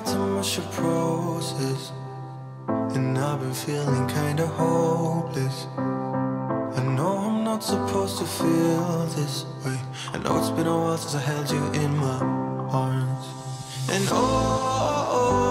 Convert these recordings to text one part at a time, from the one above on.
have too much to process. And I've been feeling kinda hopeless. I know I'm not supposed to feel this way. I know it's been a while since I held you in my arms. And oh, oh, oh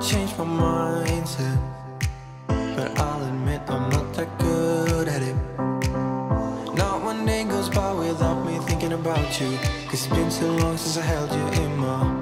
change my mindset. But I'll admit I'm not that good at it. Not one day goes by without me thinking about you. Cause it's been so long since I held you in my